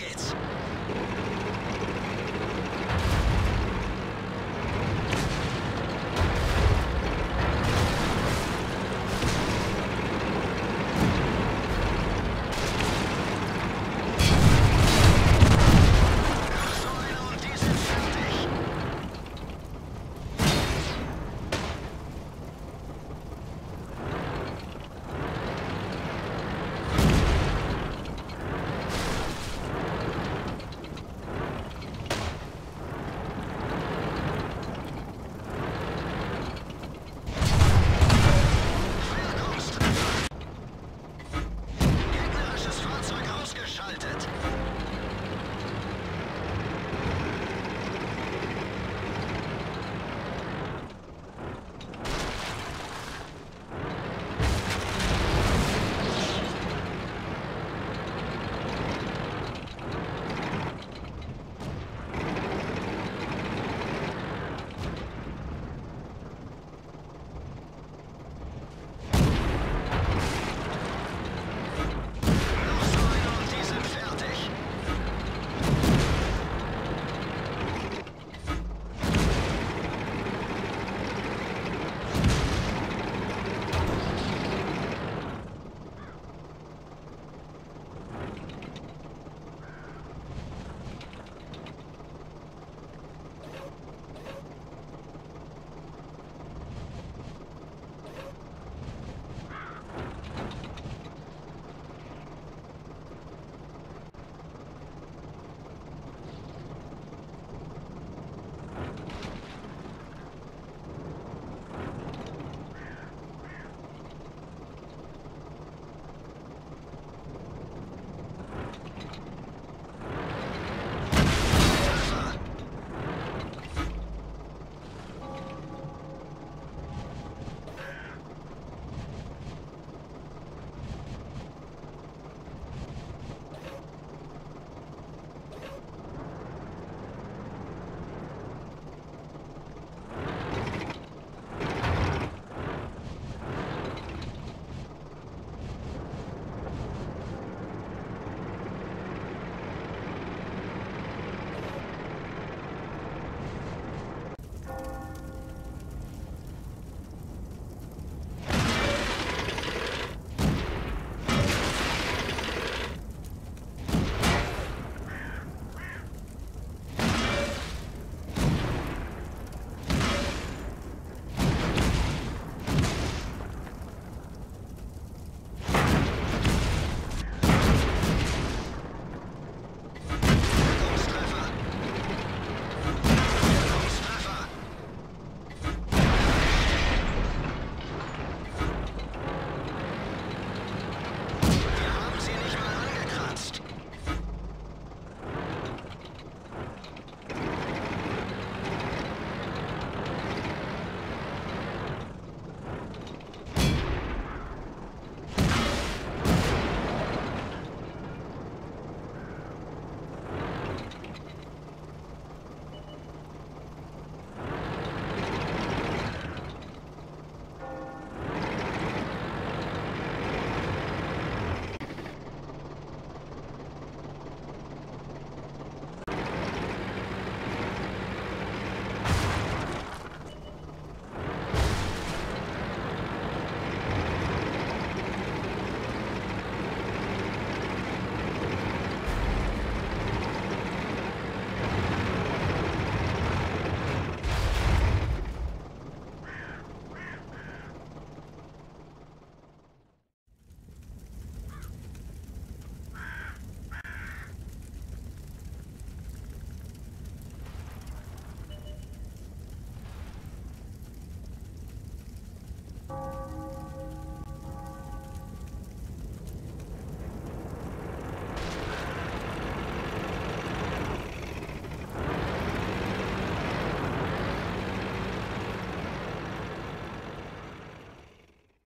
targets.